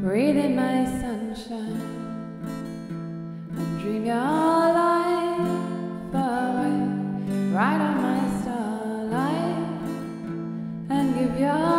Breathe in my sunshine and dream your life away. Ride on my starlight and give your